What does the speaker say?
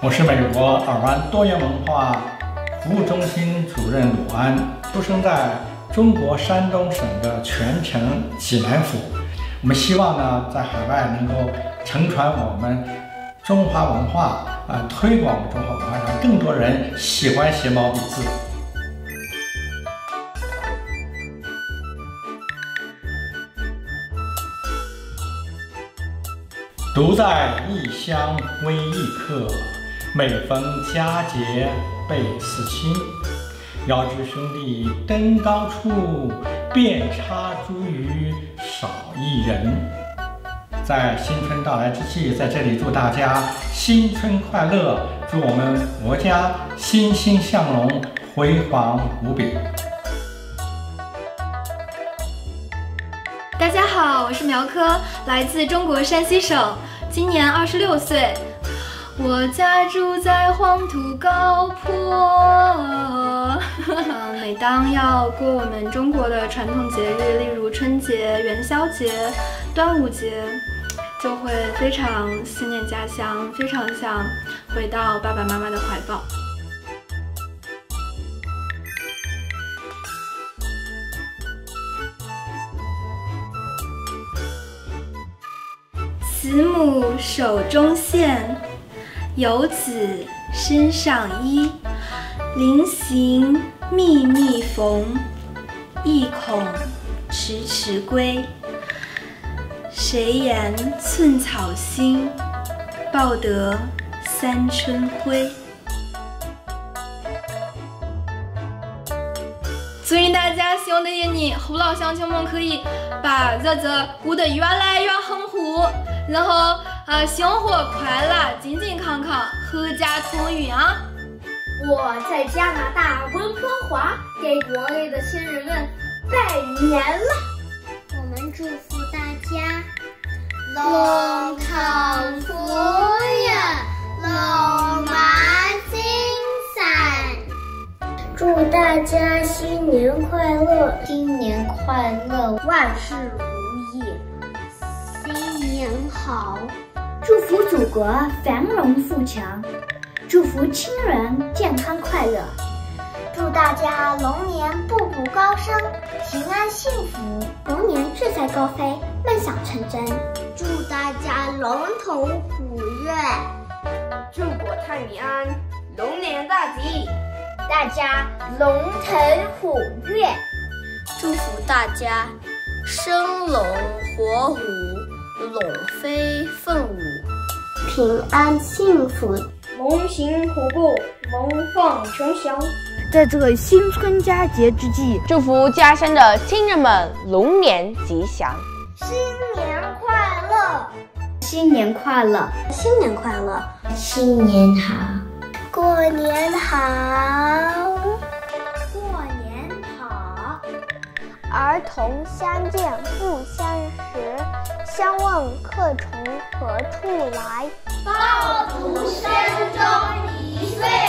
我是美国尔湾多元文化服务中心主任鲁安，出生在中国山东省的泉城济南府。我们希望呢，在海外能够承传我们中华文化，啊，推广中华文化，让更多人喜欢写毛笔字。独在异乡为异客，每逢佳节倍思亲。遥知兄弟登高处，遍插茱萸少一人。在新春到来之际，在这里祝大家新春快乐，祝我们国家欣欣向荣，辉煌无比。大家好，我是苗科，来自中国山西省。今年二十六岁，我家住在黄土高坡。每当要过我们中国的传统节日，例如春节、元宵节、端午节，就会非常思念家乡，非常想回到爸爸妈妈的怀抱。慈母手中线，游子身上衣。临行密密缝，意恐迟迟归。谁言寸草心，报得三春晖。祝愿大家新的一年，父老乡亲们可以把日子过得越来越红火。然后，呃，生活快乐，健健康康，阖家团圆啊！我在加拿大温哥华给国内的亲人们拜年了。我们祝福大家龙腾虎跃，龙马精神。祝大家新年快乐，新年快乐，万事如意，新。年好，祝福祖国繁荣富强，祝福亲人健康快乐，祝大家龙年步步高升，平安幸福，龙年志在高飞，梦想成真，祝大家龙腾虎跃，祝国泰民安，龙年大吉，大家龙腾虎跃，祝福大家生龙活虎。龙飞，平安幸福，龙行虎步，龙凤呈祥。在这个新春佳节之际，祝福家乡的亲人们龙年吉祥，新年快乐，新年快乐，新年快乐，新年好，过年好，过年好，儿童相见不相识。相问客从何处来，爆竹声中一岁。